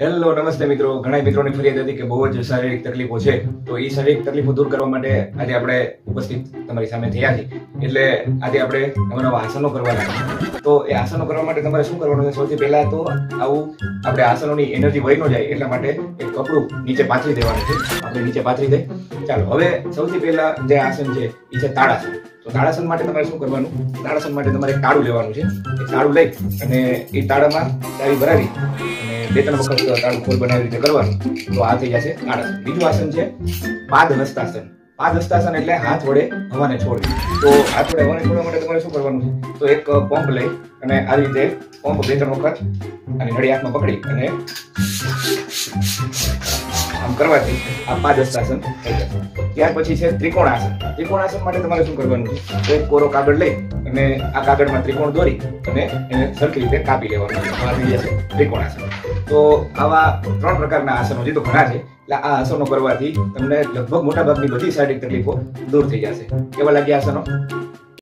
Hello નમસ્તે મિત્રો. ઘણા મિત્રોની ફરિયાદ હતી કે બહુ જ શારીરિક તકલીફો છે. તો એ શારીરિક તકલીફો દૂર કરવા માટે આજે આપણે ઉપસ્થિત તમારી સામે થયા છીએ. એટલે આજે આપણે નવા આસનો કરવાના તો એ આસનો કરવા માટે તમારે શું કરવાનું છે? સૌથી પહેલા તો આવું આપણે આસનોની એનર્જી વહી ન જાય એટલા માટે એક કપડું નીચે પાથરી દેવાનું છે. આપણે નીચે પાથરી દઈ. ચાલો, હવે સૌથી પહેલા જે આસન છે એ છે તાળાસન. તો તાળાસન માટે તમારે શું કરવાનું? તાળાસન માટે તમારે તાળું લેવાનું છે. એ તાળું લઈ અને એ તાળામાં ચાવી ભરાવી બે ત્રણ વખત તાળું ખોલ બનાવી રીતે કરવાનું, તો આ થઈ જશે આળસ. બીજું આસન છે પાદ હસ્તાસન. પાદ હસ્તાસન એટલે હાથ વડે હવાને છોડવી. તો હાથ વડે હવાને છોડવા માટે તમારે શું કરવાનું છે? તો એક પંપ લઈ અને આ રીતે પંપ બે ત્રણ વખત અને નડી હાથમાં પકડી અને આમ કરવાથી આ પાદ હસ્તાસન થઈ જશે. ત્યાર પછી છે ત્રિકોણાસન. ત્રિકોણાસન માટે તમારે શું કરવાનું છે? તો એક કોરો કાગળ લઈ અને આ કાગળમાં ત્રિકોણ દોરી અને એને સરખી રીતે કાપી લેવાનું છે. ત્રિકોણાસન. તો આવા ત્રણ પ્રકારના આસનો છે તો ઘણા છે, એટલે આ આસનો કરવાથી તમને લગભગ મોટા ભાગની બધી શારીરિક તકલીફો દૂર થઈ જશે. કેવા લાગ્યા આસનો?